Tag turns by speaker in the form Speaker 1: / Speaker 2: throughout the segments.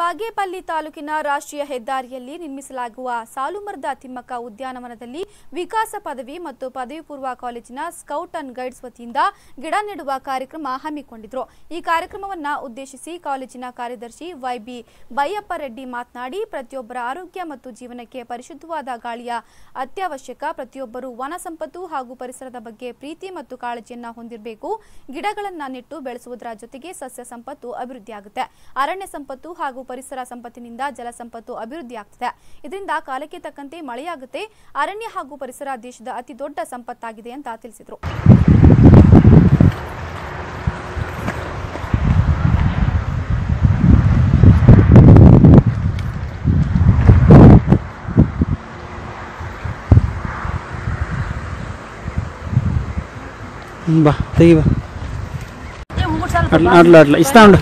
Speaker 1: ಬಾಗೇಪಲ್ಲಿ ತಾಲೂಕಿನ ರಾಷ್ಟ್ರೀಯ ಹೆದ್ದಾರಿಯಲ್ಲಿ ನಿರ್ಮಿಸಲಾಗುವ ಸಾಲುಮರದ ತಿಮ್ಮಕ್ಕ ಉದ್ಯಾನವನದಲ್ಲಿ ವಿಕಾಸ ಪದವಿ ಮತ್ತು ಪದವಿ ಪೂರ್ವ ಕಾಲೇಜಿನ ಸ್ಕೌಟ್ ಅಂಡ್ ಗೈಡ್ಸ್ ವತಿಯಿಂದ ಗಿಡ ನೆಡುವ ಕಾರ್ಯಕ್ರಮ ಹಮ್ಮಿಕೊಂಡಿದ್ರು. ಈ ಕಾರ್ಯಕ್ರಮವನ್ನು ಉದ್ದೇಶಿಸಿ ಕಾಲೇಜಿನ ಕಾರ್ಯದರ್ಶಿ ವೈಬಿ ಬೈಯಪ್ಪ ರೆಡ್ಡಿ ಮಾತನಾಡಿ, ಪ್ರತಿಯೊಬ್ಬರ ಆರೋಗ್ಯ ಮತ್ತು ಜೀವನಕ್ಕೆ ಪರಿಶುದ್ಧವಾದ ಗಾಳಿಯ ಅತ್ಯವಶ್ಯಕ. ಪ್ರತಿಯೊಬ್ಬರು ವನ ಸಂಪತ್ತು ಹಾಗೂ ಪರಿಸರದ ಬಗ್ಗೆ ಪ್ರೀತಿ ಮತ್ತು ಕಾಳಜಿಯನ್ನು ಹೊಂದಿರಬೇಕು. ಗಿಡಗಳನ್ನು ನೆಟ್ಟು ಬೆಳೆಸುವುದರ ಜೊತೆಗೆ ಸಸ್ಯ ಸಂಪತ್ತು ಅಭಿವೃದ್ಧಿಯಾಗುತ್ತೆ. ಅರಣ್ಯ ಸಂಪತ್ತು ಹಾಗೂ ಪರಿಸರ ಸಂಪತ್ತಿನಿಂದ ಜಲ ಸಂಪತ್ತು ಅಭಿವೃದ್ಧಿಯಾಗ್ತದೆ ಇದರಿಂದ ಕಾಲಕ್ಕೆ ತಕ್ಕಂತೆ ಮಳೆಯಾಗುತ್ತೆ. ಅರಣ್ಯ ಹಾಗೂ ಪರಿಸರ ದೇಶದ ಅತಿ ದೊಡ್ಡ ಸಂಪತ್ತಾಗಿದೆ ಅಂತ ತಿಳಿಸಿದರು.
Speaker 2: ಬಾ ತೆಗಿ ಬಾ. ಅಡ್ಲ ಅಡ್ಲ ಅಟ್ಲ ಇಷ್ಟ ಉಂಡು.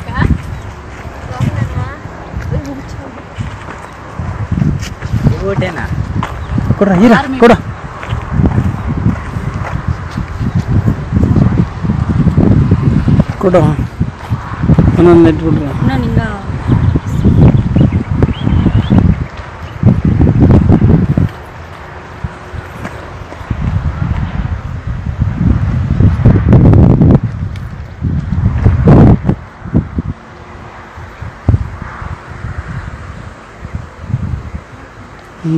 Speaker 3: ಊಟೇನಾ
Speaker 2: ಕೊಡ್ರ ಹೀರ ಕೊಡ ಕೊಡು ಒಂದೊಂದು ಇಟ್ಬಿಡ್ರಿ ಹ್ಮ್,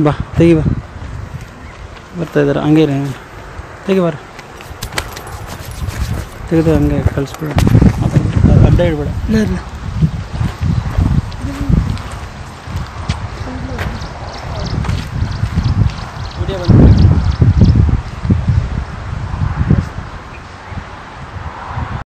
Speaker 2: ಬಾ ತೆಗಿ ಬಾ. ಬರ್ತಾ ಇದ್ದಾರೆ ಹಂಗೆ ತೆಗಿ ಬಾರ. ತೆಗೆದು ಹಂಗೆ ಕಳಿಸ್ಬಿಡ. ಅಡ್ಡ ಇಡ್ಬೇಡ. ವಿಡಿಯೋ ಬಂದು